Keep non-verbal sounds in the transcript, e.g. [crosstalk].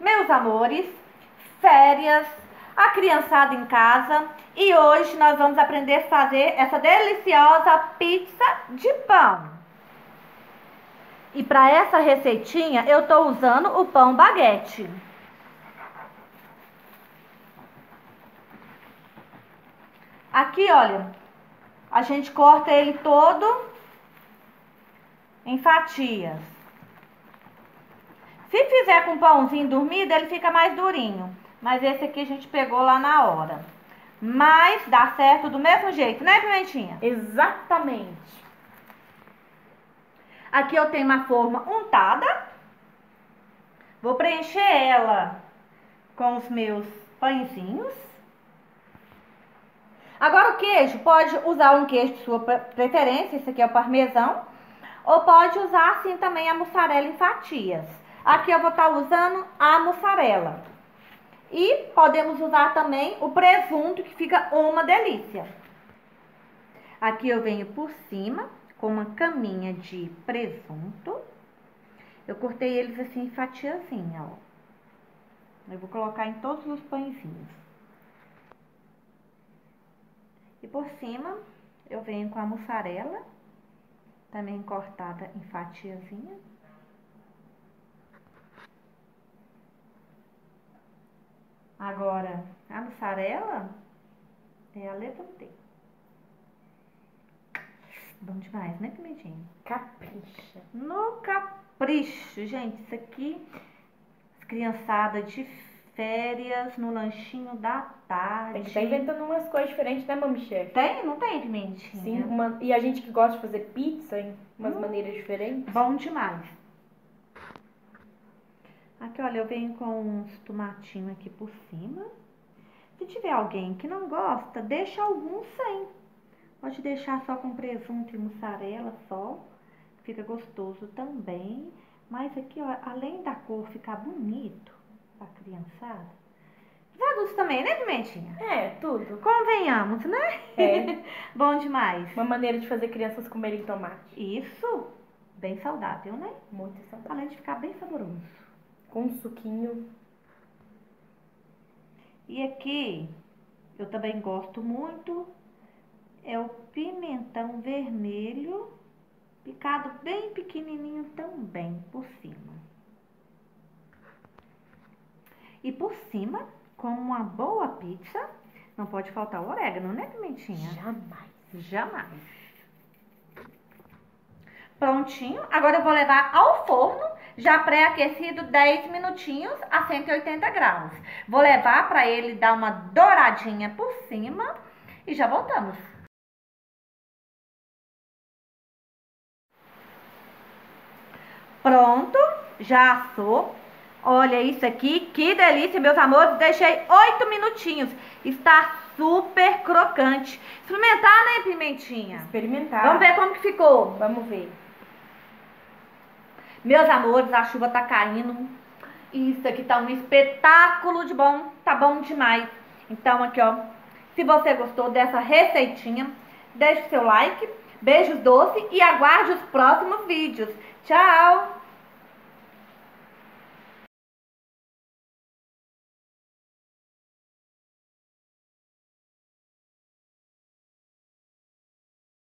Meus amores, férias, a criançada em casa e hoje nós vamos aprender a fazer essa deliciosa pizza de pão. E para essa receitinha eu estou usando o pão baguete. Aqui, olha, a gente corta ele todo em fatias. Fizer com pãozinho dormido, ele fica mais durinho. Mas esse aqui a gente pegou lá na hora. Mas dá certo do mesmo jeito, né, Pimentinha? Exatamente. Aqui eu tenho uma forma untada. Vou preencher ela com os meus pãezinhos. Agora o queijo, pode usar um queijo de sua preferência, esse aqui é o parmesão. Ou pode usar assim também a mussarela em fatias. Aqui eu vou estar tá usando a mussarela. E podemos usar também o presunto, que fica uma delícia. Aqui eu venho por cima com uma caminha de presunto. Eu cortei eles assim em fatiazinha, ó. Eu vou colocar em todos os pãezinhos. E por cima eu venho com a mussarela também cortada em fatiazinha. Agora, a mussarela é a letra T. Bom demais, né, Pimentinha? Capricha. No capricho, gente. Isso aqui, as criançadas de férias no lanchinho da tarde. A gente tá inventando umas coisas diferentes, né, Mami Chef? Tem? Não tem, Pimentinha? Sim, uma... e a gente que gosta de fazer pizza em umas hum, maneiras diferentes. Bom demais. Aqui, olha, eu venho com uns tomatinhos aqui por cima. Se tiver alguém que não gosta, deixa alguns sem. Pode deixar só com presunto e mussarela só. Fica gostoso também. Mas aqui, ó, além da cor ficar bonito, pra criançada. Os adultos também, né, Pimentinha? É, tudo. Convenhamos, né? É. [laughs] Bom demais. Uma maneira de fazer crianças comerem tomate. Isso. Bem saudável, né? Muito saudável. Além de ficar bem saboroso. Com suquinho. E aqui, eu também gosto muito, é o pimentão vermelho, picado bem pequenininho também por cima. E por cima, com uma boa pizza, não pode faltar o orégano, né, Pimentinha? Jamais. Jamais. Prontinho. Agora eu vou levar ao forno, já pré-aquecido 10 minutinhos a 180 graus. Vou levar para ele dar uma douradinha por cima e já voltamos. Pronto, já assou. Olha isso aqui, que delícia, meus amores. Deixei oito minutinhos. Está super crocante. Experimentar, né, Pimentinha? Experimentar. Vamos ver como que ficou. Vamos ver. Meus amores, a chuva tá caindo. Isso aqui tá um espetáculo de bom. Tá bom demais. Então, aqui, ó. Se você gostou dessa receitinha, deixe seu like. Beijos doce e aguarde os próximos vídeos. Tchau!